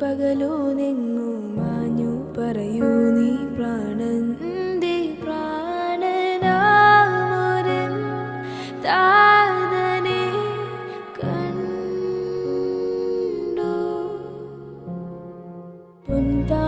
പകലോ നിങ്ങോ മാഞ്ഞു പറയൂ നീ പ്രാണൻ. 问道。